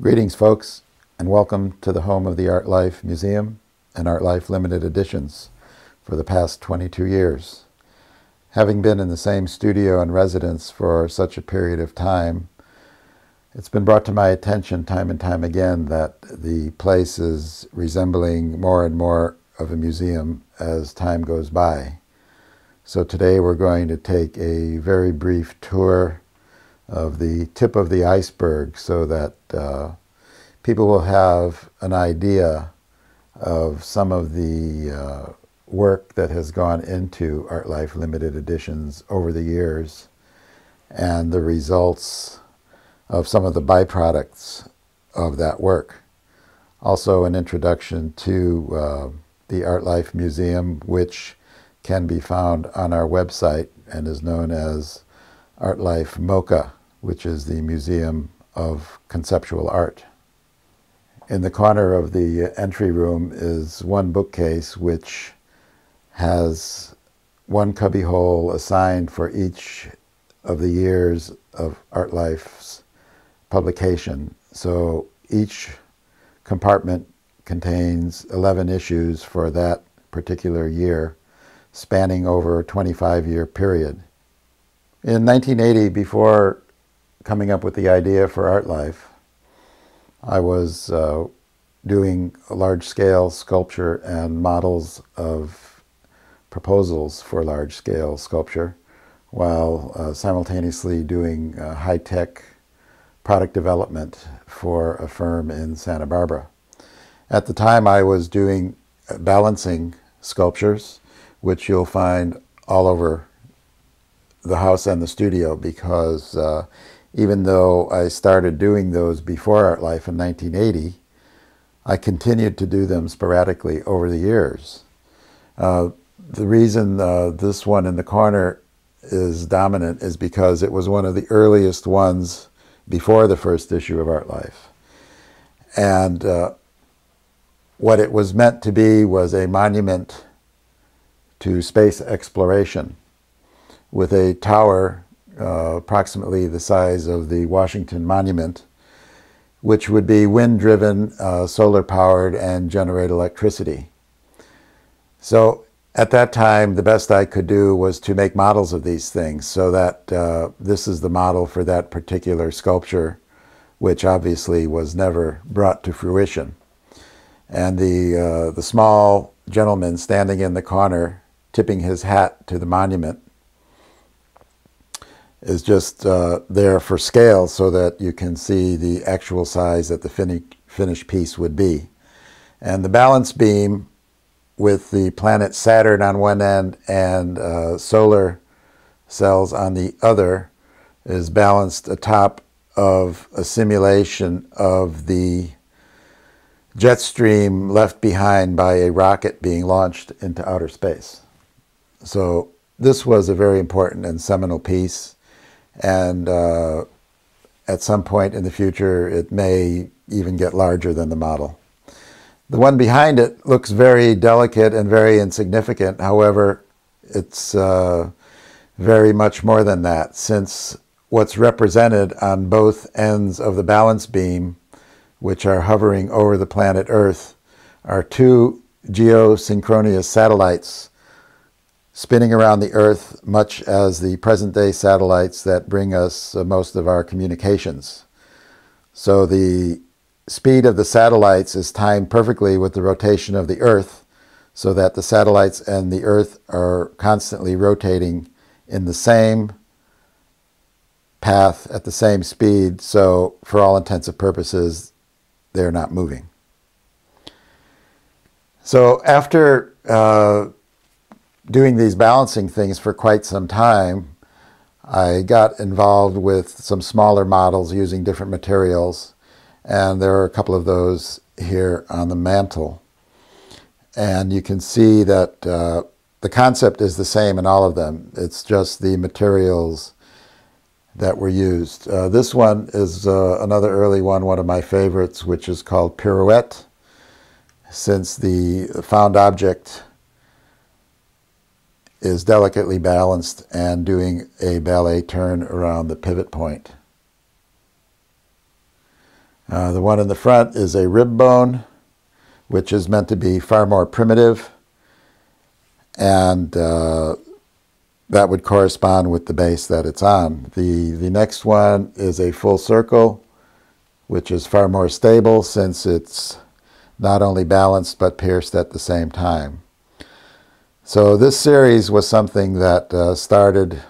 Greetings, folks, and welcome to the home of the Art Life Museum and Art Life Limited Editions for the past 22 years. Having been in the same studio and residence for such a period of time, it's been brought to my attention time and time again that the place is resembling more and more of a museum as time goes by. So today we're going to take a very brief tour of the tip of the iceberg so that uh, people will have an idea of some of the uh, work that has gone into Art Life Limited Editions over the years and the results of some of the byproducts of that work. Also an introduction to uh, the Art Life Museum, which can be found on our website and is known as Art Life MoCA which is the Museum of Conceptual Art. In the corner of the entry room is one bookcase which has one cubbyhole assigned for each of the years of Art Life's publication. So each compartment contains 11 issues for that particular year, spanning over a 25 year period. In 1980, before coming up with the idea for Art Life, I was uh, doing large-scale sculpture and models of proposals for large-scale sculpture while uh, simultaneously doing uh, high-tech product development for a firm in Santa Barbara. At the time I was doing balancing sculptures, which you'll find all over the house and the studio because uh, even though I started doing those before Art Life in 1980, I continued to do them sporadically over the years. Uh, the reason uh, this one in the corner is dominant is because it was one of the earliest ones before the first issue of Art Life. And uh, what it was meant to be was a monument to space exploration with a tower uh, approximately the size of the Washington Monument, which would be wind-driven, uh, solar-powered, and generate electricity. So at that time, the best I could do was to make models of these things so that uh, this is the model for that particular sculpture, which obviously was never brought to fruition. And the, uh, the small gentleman standing in the corner, tipping his hat to the monument, is just uh, there for scale so that you can see the actual size that the fin finished piece would be. And the balance beam with the planet Saturn on one end and uh, solar cells on the other is balanced atop of a simulation of the jet stream left behind by a rocket being launched into outer space. So this was a very important and seminal piece and uh, at some point in the future it may even get larger than the model. The one behind it looks very delicate and very insignificant. However, it's uh, very much more than that since what's represented on both ends of the balance beam, which are hovering over the planet Earth, are two geosynchronous satellites spinning around the Earth much as the present-day satellites that bring us uh, most of our communications. So the speed of the satellites is timed perfectly with the rotation of the Earth so that the satellites and the Earth are constantly rotating in the same path at the same speed. So for all intents and purposes, they're not moving. So after uh, doing these balancing things for quite some time, I got involved with some smaller models using different materials, and there are a couple of those here on the mantle. And you can see that uh, the concept is the same in all of them. It's just the materials that were used. Uh, this one is uh, another early one, one of my favorites, which is called Pirouette, since the found object is delicately balanced and doing a ballet turn around the pivot point. Uh, the one in the front is a rib bone, which is meant to be far more primitive, and uh, that would correspond with the base that it's on. The, the next one is a full circle, which is far more stable since it's not only balanced but pierced at the same time. So this series was something that uh, started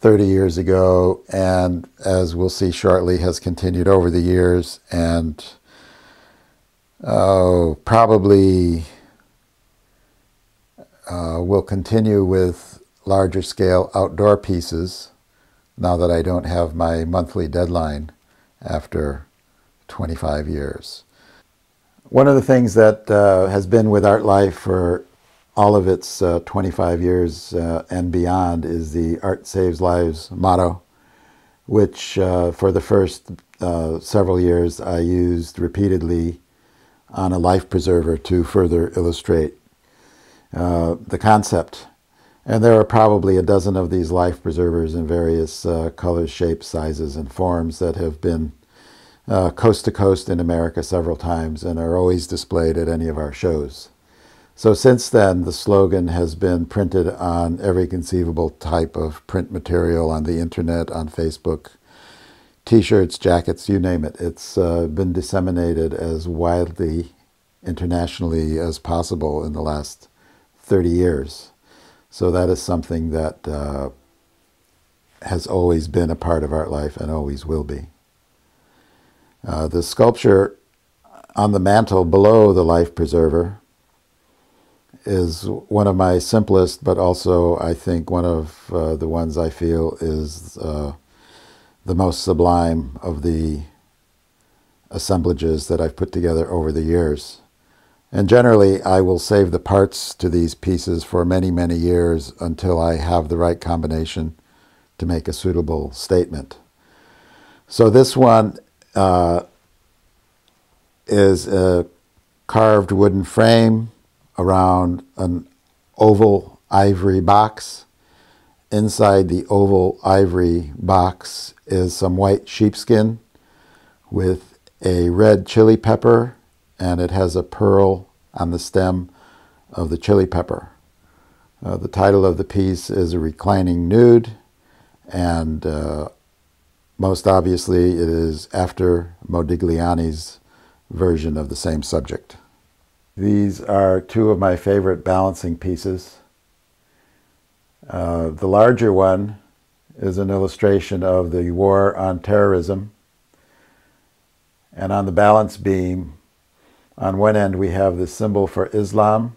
30 years ago and as we'll see shortly has continued over the years and oh, probably uh, will continue with larger scale outdoor pieces now that I don't have my monthly deadline after 25 years. One of the things that uh, has been with Art Life for all of its uh, 25 years uh, and beyond is the Art Saves Lives motto, which uh, for the first uh, several years I used repeatedly on a life preserver to further illustrate uh, the concept. And there are probably a dozen of these life preservers in various uh, colors, shapes, sizes, and forms that have been coast to coast in America several times and are always displayed at any of our shows. So since then, the slogan has been printed on every conceivable type of print material on the internet, on Facebook, t-shirts, jackets, you name it. It's uh, been disseminated as widely internationally as possible in the last 30 years. So that is something that uh, has always been a part of art life and always will be. Uh, the sculpture on the mantle below the life preserver is one of my simplest, but also I think one of uh, the ones I feel is uh, the most sublime of the assemblages that I've put together over the years. And generally, I will save the parts to these pieces for many, many years until I have the right combination to make a suitable statement. So this one uh, is a carved wooden frame around an oval ivory box. Inside the oval ivory box is some white sheepskin with a red chili pepper, and it has a pearl on the stem of the chili pepper. Uh, the title of the piece is A Reclining Nude, and uh, most obviously it is after Modigliani's version of the same subject. These are two of my favorite balancing pieces. Uh, the larger one is an illustration of the war on terrorism. And on the balance beam, on one end we have the symbol for Islam,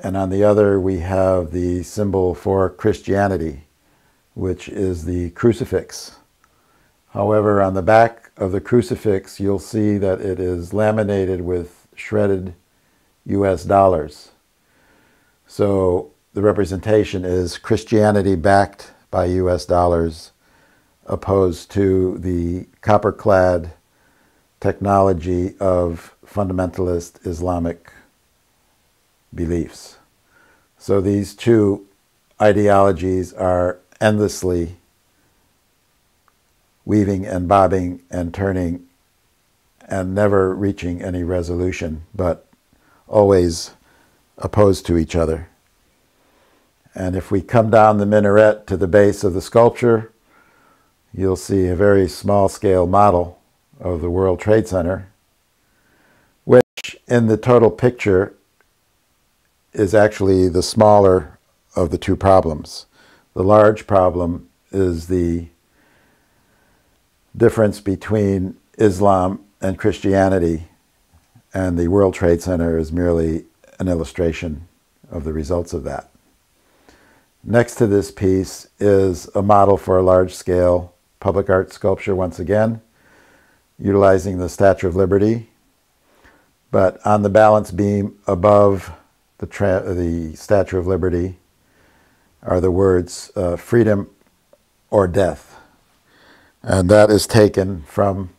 and on the other we have the symbol for Christianity, which is the crucifix. However, on the back of the crucifix, you'll see that it is laminated with shredded US dollars. So the representation is Christianity backed by US dollars opposed to the copper clad technology of fundamentalist Islamic beliefs. So these two ideologies are endlessly weaving and bobbing and turning and never reaching any resolution, but always opposed to each other. And if we come down the minaret to the base of the sculpture, you'll see a very small scale model of the World Trade Center, which in the total picture is actually the smaller of the two problems. The large problem is the difference between Islam and Christianity, and the World Trade Center is merely an illustration of the results of that. Next to this piece is a model for a large-scale public art sculpture once again, utilizing the Statue of Liberty. But on the balance beam above the, the Statue of Liberty are the words uh, freedom or death. And that is taken from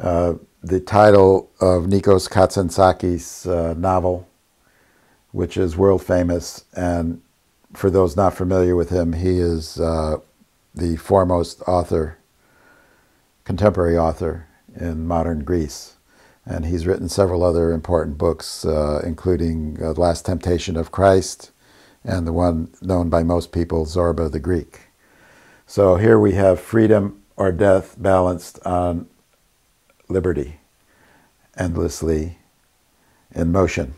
uh, the title of Nikos Kazantzakis' uh, novel, which is world famous. And for those not familiar with him, he is uh, the foremost author contemporary author in modern Greece. And he's written several other important books, uh, including uh, The Last Temptation of Christ and the one known by most people, Zorba the Greek. So here we have freedom or death balanced on liberty, endlessly in motion.